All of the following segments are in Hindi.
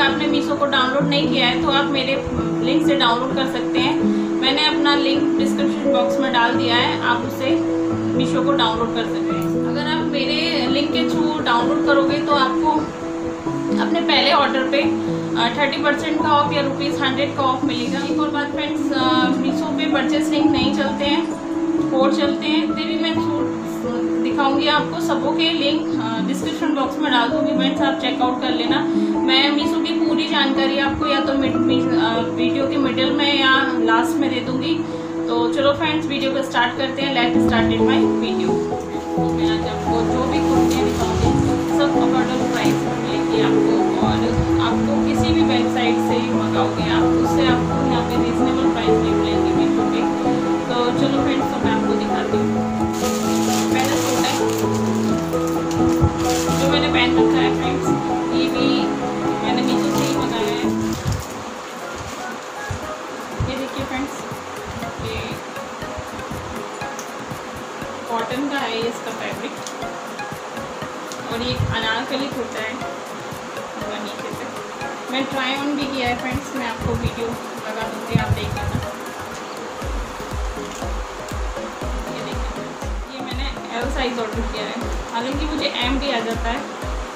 आपने मीशो को डाउनलोड नहीं किया है तो आप मेरे लिंक से डाउनलोड कर सकते हैं। मैंने अपना लिंक डिस्क्रिप्शन बॉक्स में डाल दिया है, आप उसे मीशो को डाउनलोड कर सकते हैं। अगर आप मेरे लिंक के थ्रू डाउनलोड करोगे तो आपको अपने पहले ऑर्डर पे थर्टी परसेंट का ऑफ़ या रुपीज़ हंड्रेड का ऑफ़ मिलेगा। एक और बात फ्रेंड्स मीशो पे परचेस लिंक नहीं चलते हैं कोड चलते हैं इतने भी मैं दिखाऊँगी आपको सबों के लिंक डिस्क्रिप्शन बॉक्स में डाल दूँगी। फ्रेंड्स आप चेकआउट कर लेना। मैं मीशो की पूरी जानकारी आपको या तो मिड वीडियो के मिडिल में या लास्ट में दे दूँगी। तो चलो फ्रेंड्स वीडियो को स्टार्ट करते हैं। लेट स्टार्टेड माई वीडियो मैं आज आपको जो भी कुर्तियाँ दिखाऊँगी, सब अफोर्डेबल प्राइस मिलेंगी आपको। और आपको किसी भी वेबसाइट से मंगाओगे आप। कॉटन का है इसका फैब्रिक और ये अनारकली कुर्ता है। नीचे से मैं ट्राई ऑन भी किया है फ्रेंड्स मैं आपको वीडियो लगा दूँगी, आप देख लेना। ये मैंने एल साइज़ ऑर्डर किया है। हालाँकि मुझे एम भी आ जाता है,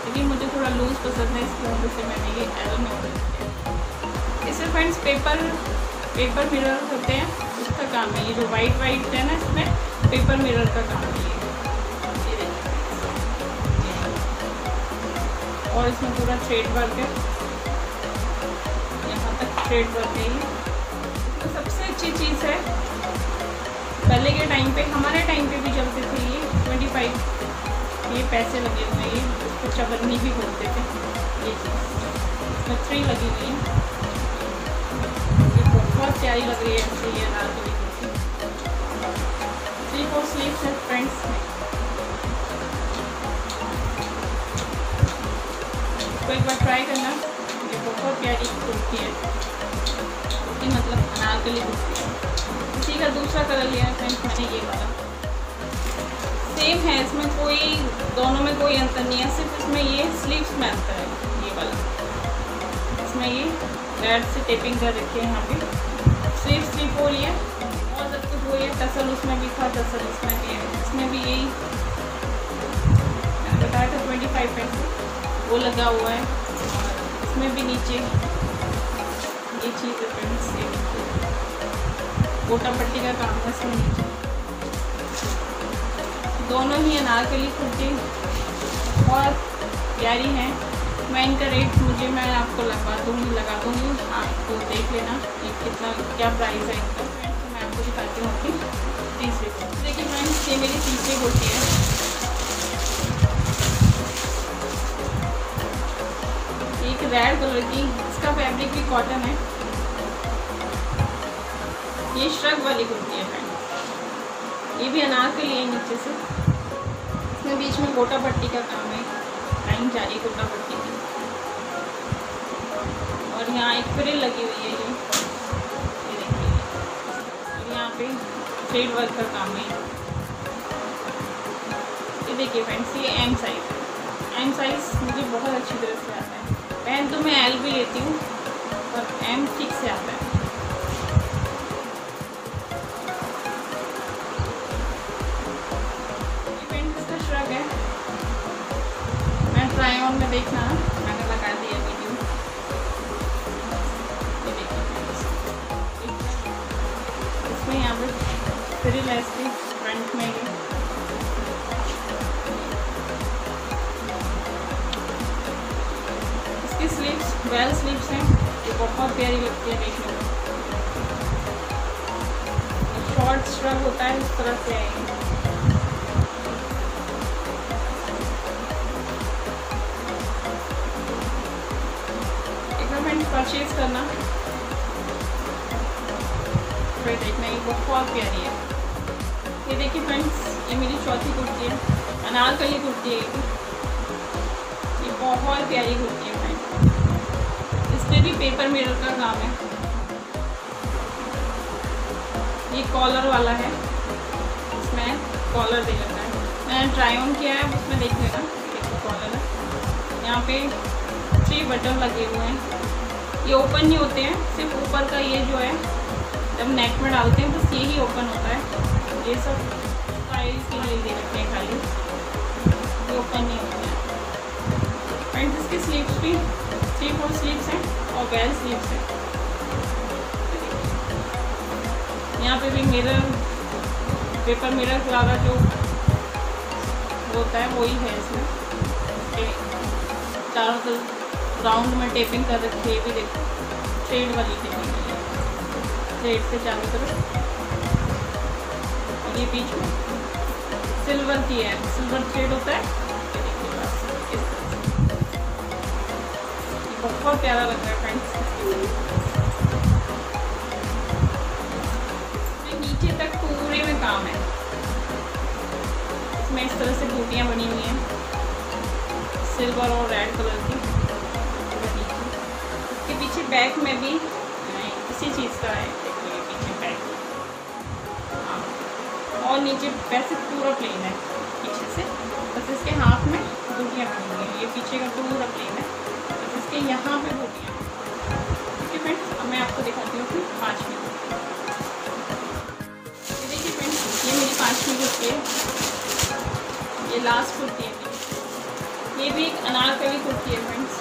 लेकिन मुझे थोड़ा लूज़ पसंद है इसकी वजह से मैंने ये एल में ऑर्डर किया है। इसमें फ्रेंड्स पेपर पेपर मिरर होते हैं, उसका काम है। ये जो वाइट वाइट है ना इसमें पेपर मिरर का काम है और इसमें पूरा थ्रेड वर्क है। यहाँ तक थ्रेड वर्क है तो सबसे अच्छी चीज़ है, पहले के टाइम पे, हमारे टाइम पे भी चलते थे ये ट्वेंटी फाइव ये पैसे लगे हुए ये उसको चबन्नी भी बोलते थे। ये चीज़ थ्री लगी हुई है। ये बहुत प्यारी लग रही है, ऐसे ये अनारकली थ्री फोर स्लीव्स है फ्रेंड्स तो एक बार ट्राई करना। ये बहुत प्यारी कुर्ती है। कुर्ती मतलब अनारकली कुर्ती है। इसी का दूसरा कलर लिया है फ्रेंड्स मैंने ये वाला। सेम है, इसमें कोई, दोनों में कोई अंतर नहीं है, सिर्फ़ इसमें ये स्लीव्स में अंतर है ये वाला। इसमें ये रेड से टेपिंग कर रखी है यहाँ पे। स्लीव स्लीव हो रही है। और वही है टसल उसमें भी था टसल इसमें भी है। इसमें भी यही मैंने बताया था ट्वेंटी फाइव पैसे वो लगा हुआ है। इसमें भी नीचे ये चीज़ है फ्रेंड्स गोटा पट्टी का काम है इसमें नीचे। दोनों ही अनारकली कुर्ती बहुत प्यारी हैं। मैं इनका रेट मुझे, मैं आपको लगवा दूँगी, लगा दूँगी। आपको देख लेना कि कितना, क्या प्राइस है इनका। आपको दिखाती हूँ कि तीसरी देखिए फ्रेंड्स ये मेरी तीसरी कुर्ती है। एक रेड कलर की, इसका फैब्रिक भी कॉटन है। ये श्रग वाली कुर्ती है फ्रेंड ये भी अनार के लिए नीचे से। इसमें बीच में गोटा पट्टी का काम है। लाइन जा रही है गोटा पट्टी की। और यहाँ एक फ्रिल लगी हुई है ये। पे थ्रेड वर्क का काम है। ये देखिए फ्रेंड्स ये एम साइज़ एम साइज़ मुझे बहुत अच्छी तरह से आता है। पहन तो मैं एल भी लेती हूँ, पर एम ठीक से आता है। फ्री लेस्टिक फ्रंट में इसकी स्लीव्स वेल स्लीव्स हैं। ये बहुत प्यारी लगती है देखने में। शॉर्ट स्ट्रग होता है इस तरह से परचेज करना। फिर देखना ये बहुत प्यारी है। ये देखिए फ्रेंड्स ये मेरी चौथी कुर्ती है, अनार अनारकली कुर्ती है। ये ये बहुत प्यारी कुर्ती है फ्रेंड इस पर भी पेपर मिरर का काम है। ये कॉलर वाला है। इसमें कॉलर दे रखा है। मैंने ट्राई ऑन किया है, उसमें देख लेना। कॉलर है। यहाँ पे थ्री बटन लगे हुए हैं। ये ओपन नहीं होते हैं, सिर्फ़ ऊपर का ये जो है, जब नेक में डालते हैं, बस ये ही ओपन होता है। ये सब स्टाइल के लिए दे रखे हैं खाली। ये ओपन नहीं होते फ्रेंड्स इसकी स्लीव्स भी थ्री फोर स्लीव्स हैं और वेल स्लीव्स हैं। यहाँ पे भी मिरर पेपर मिरर वाला जो होता है, वही है इसमें। चारों तरफ़ राउंड में टेपिंग कर रखी है भी देखो। थ्रेड वाली टेपिंग थ्रेड से चारों तरफ़। ये बीच में। सिल्वर की है सिल्वर थ्रेड होता है। बहुत प्यारा लग रहा है फ्रेंड्स पूरे में काम है। इसमें इस तरह से बूटियाँ बनी हुई हैं। सिल्वर और रेड कलर की। इसके पीछे बैक में भी इसी चीज़ का है। और नीचे वैसे पूरा प्लेन है, पीछे से। बस इसके हाथ में बूटियाँ बनी हुई हैं ये पीछे का पूरा प्लेन है। बस इसके यहाँ पे बूटियाँ ठीक है फ्रेंड्स अब मैं आपको दिखाती हूँ फिर पाँच मिनट पाँचवीं कुर्ती है। ये लास्ट कुर्ती है। ये भी एक अनारकली कुर्ती है फ्रेंड्स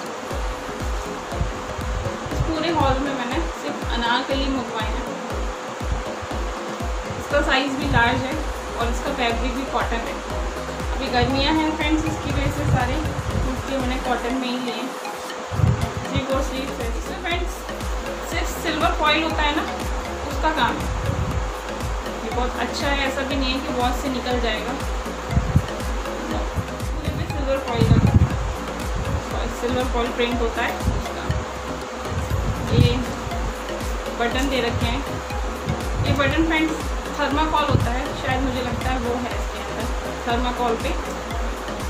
पूरे हॉल में मैंने सिर्फ़ अनारकली मंगवाए हैं। इसका साइज़ भी लार्ज है और इसका फैब्रिक भी कॉटन है। अभी गर्मियाँ हैं फ्रेंड्स इसकी वजह से सारे कुर्ती मैंने कॉटन में ही लिए थ्री फोर स्लीव इसमें फ्रेंड्स सिर्फ़ सिल्वर फॉइल होता है ना, उसका काम है। बहुत अच्छा है, ऐसा भी नहीं है कि वॉश से निकल जाएगा। Silver foil silver foil print होता है, उसका। ये बटन दे रखे हैं। ये बटन फ्रेंड्स थर्माकॉल होता है, शायद मुझे लगता है वो है इसके अंदर। थर्माकॉल पे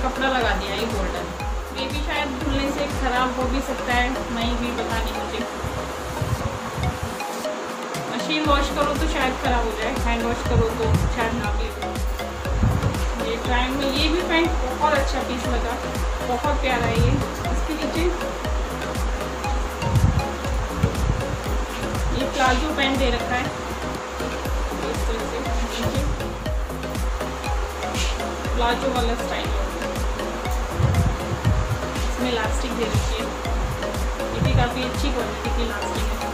कपड़ा लगा दिया ये गोल्डन ये भी शायद धुलने से ख़राब हो भी सकता है, नहीं भी, पता नहीं मुझे। मशीन वॉश करो तो शायद ख़राब हो जाए हैंड वॉश करो तो शायद ना भी। ये टाइम में ये भी पैंट बहुत अच्छा पीस लगा, बहुत प्यारा है ये। इसके नीचे ये प्लाजो पैंट दे रखा है। प्लाजो वाला स्टाइल इसमें लास्टिक दे रखी है। ये भी काफ़ी अच्छी क्वालिटी की लास्टिक है।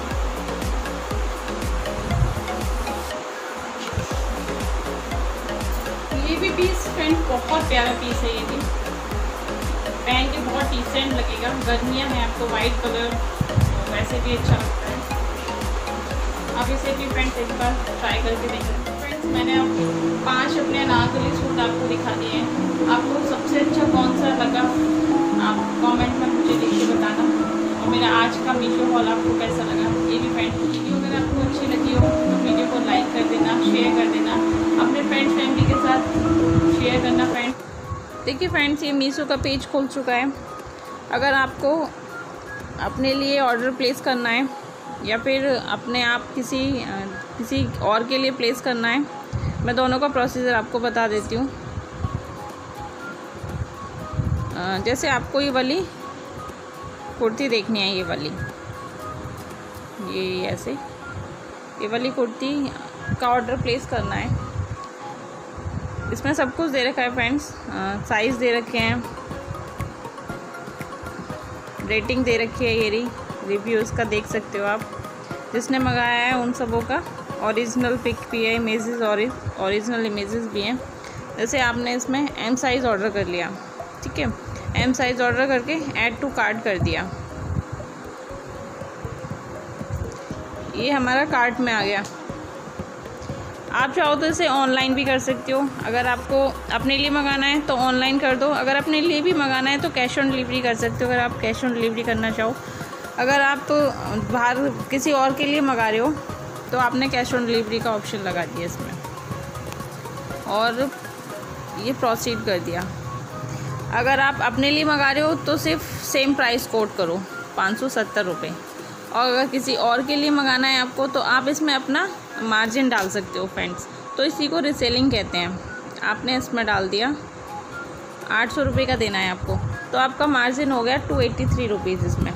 ये भी पीस फ्रेंड बहुत प्यारा पीस है ये भी। पहन के बहुत डिसेंट लगेगा। गर्मियाँ हैं, आपको वाइट कलर वैसे भी अच्छा लगता है। आप इसे भी फ्रेंड्स एक बार ट्राई करके देखें। फ्रेंड्स मैंने अब पाँच अपने अनारकली सूट आपको दिखा दिए हैं। आपको सबसे अच्छा कौन सा लगा? आप कमेंट में मुझे लिख के बताना। और मेरा आज का मीशो हॉल आपको कैसा लगा? ये भी फ्रेंड वीडियो अगर आपको अच्छी लगी हो तो वीडियो को लाइक कर देना शेयर कर देना। अपने फ्रेंड्स फैमिली के साथ शेयर करना फ्रेंड देखिए फ्रेंड्स ये मीशो का पेज खोल चुका है। अगर आपको अपने लिए ऑर्डर प्लेस करना है या फिर अपने आप किसी किसी और के लिए प्लेस करना है, मैं दोनों का प्रोसीजर आपको बता देती हूँ। जैसे आपको ये वाली कुर्ती देखनी है, ये वाली। ये ऐसे। ये वाली कुर्ती का ऑर्डर प्लेस करना है। इसमें सब कुछ दे रखा है फ्रेंड्स साइज़ दे रखे हैं। रेटिंग दे रखी है ये रही। रिव्यूज़ का देख सकते हो आप। जिसने मंगाया है उन सबों का। ओरिजिनल पिक भी है इमेजेस और ओरिजिनल इमेजेस भी हैं। जैसे आपने इसमें एम साइज़ ऑर्डर कर लिया, ठीक है? एम साइज़ ऑर्डर करके ऐड टू कार्ट कर दिया। ये हमारा कार्ट में आ गया। आप चाहो तो इसे ऑनलाइन भी कर सकते हो। अगर आपको अपने लिए मंगाना है तो ऑनलाइन कर दो। अगर अपने लिए भी मंगाना है तो कैश ऑन डिलीवरी कर सकते हो। अगर आप कैश ऑन डिलीवरी करना चाहो अगर आप तो बाहर किसी और के लिए मंगा रहे हो तो आपने कैश ऑन डिलीवरी का ऑप्शन लगा दिया इसमें। और ये प्रोसीड कर दिया। अगर आप अपने लिए मंगा रहे हो तो सिर्फ़ सेम प्राइस कोट करो, पाँच सौ सत्तर रुपये और अगर किसी और के लिए मंगाना है आपको तो आप इसमें अपना मार्जिन डाल सकते हो फ्रेंड्स तो इसी को रिसेलिंग कहते हैं। आपने इसमें डाल दिया। आठ सौ रुपये का देना है आपको। तो आपका मार्जिन हो गया टू एट्टी थ्री रुपीज़ इसमें।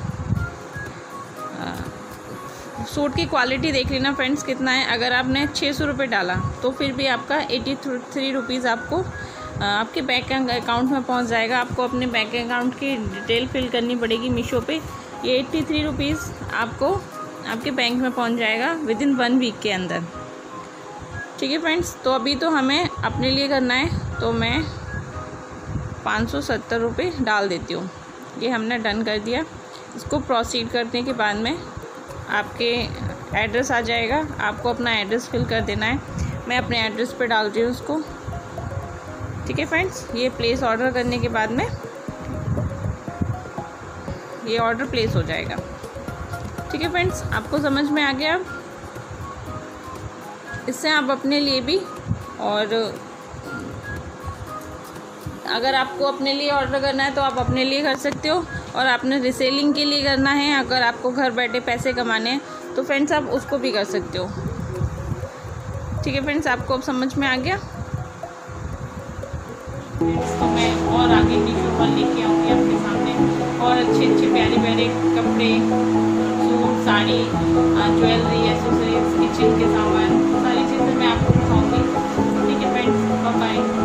सूट की क्वालिटी देख लेना फ्रेंड्स कितना है। अगर आपने छः सौ रुपये डाला तो फिर भी आपका एटी थ्री रुपीज़ आपको आपके बैंक अकाउंट में पहुँच जाएगा। आपको अपने बैंक अकाउंट की डिटेल फिल करनी पड़ेगी मीशो पे। ये एट्टी थ्री रुपीज़ आपको, आपके बैंक में पहुँच जाएगा विद इन वन वीक के अंदर। ठीक है फ्रेंड्स तो अभी तो हमें अपने लिए करना है तो मैं पाँच सौ सत्तर रुपये डाल देती हूँ। ये हमने डन कर दिया। इसको प्रोसीड करने के बाद में आपके एड्रेस आ जाएगा। आपको अपना एड्रेस फिल कर देना है। मैं अपने एड्रेस पे डाल रही हूँ उसको। ठीक है फ्रेंड्स ये प्लेस ऑर्डर करने के बाद में ये ऑर्डर प्लेस हो जाएगा। ठीक है फ्रेंड्स आपको समझ में आ गया इससे आप अपने लिए भी और अगर आपको अपने लिए ऑर्डर करना है तो आप अपने लिए कर सकते हो। और आपने रिसेलिंग के लिए करना है, अगर आपको घर बैठे पैसे कमाने तो फ्रेंड्स आप उसको भी कर सकते हो। ठीक है फ्रेंड्स आपको अब समझ में आ गया? तो मैं और आगे की ऊपर लेके आऊँगी आपके सामने। और अच्छे अच्छे, प्यारे प्यारे कपड़े suit sari jewellery accessories kitchen के सामान, सारी चीज़ें मैं आपको दिखाऊँगी। ठीक है फ्रेंड्स बाय